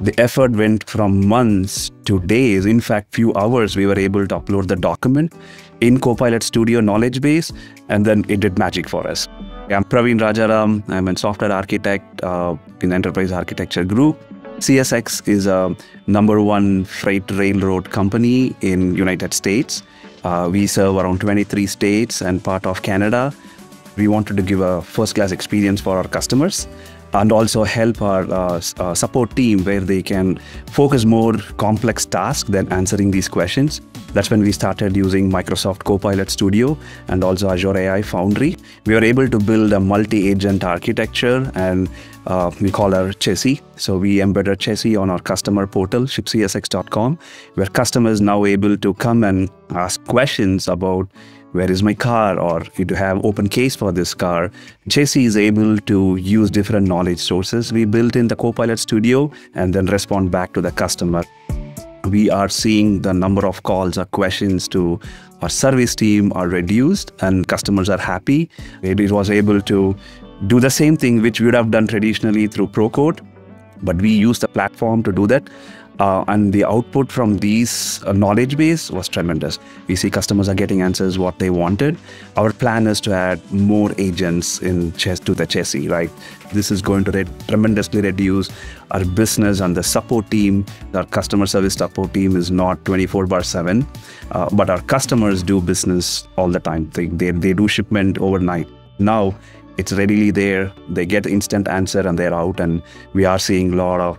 the effort went from months to days. In fact, few hours we were able to upload the document in Copilot Studio knowledge base, and then it did magic for us. I'm Praveen Rajaram. I'm a software architect uh, in Enterprise Architecture Group. CSX is a number one freight railroad company in United States. Uh, we serve around 23 states and part of Canada. We wanted to give a first-class experience for our customers and also help our uh, uh, support team where they can focus more complex tasks than answering these questions. That's when we started using Microsoft Copilot Studio and also Azure AI Foundry. We were able to build a multi-agent architecture and uh, we call our Chessie. So we embedded Chessie on our customer portal, shipcsx.com, where customers now able to come and ask questions about where is my car? Or you have open case for this car Chessie is able to use different knowledge sources. We built in the copilot studio and then respond back to the customer. We are seeing the number of calls or questions to our service team are reduced and customers are happy. It was able to do the same thing which we would have done traditionally through procode but we use the platform to do that uh, and the output from these uh, knowledge base was tremendous. We see customers are getting answers what they wanted. Our plan is to add more agents in chess to the Chessie, right? This is going to re tremendously reduce our business and the support team. Our customer service support team is not 24 bar 7, uh, but our customers do business all the time. They, they, they do shipment overnight. Now it's readily there. They get instant answer and they're out. And we are seeing a lot of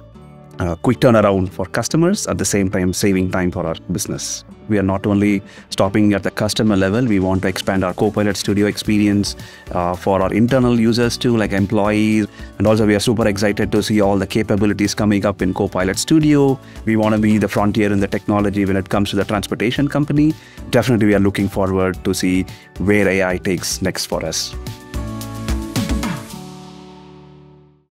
uh, quick turnaround for customers at the same time saving time for our business. We are not only stopping at the customer level, we want to expand our Copilot Studio experience uh, for our internal users too, like employees. And also we are super excited to see all the capabilities coming up in Copilot Studio. We want to be the frontier in the technology when it comes to the transportation company. Definitely we are looking forward to see where AI takes next for us.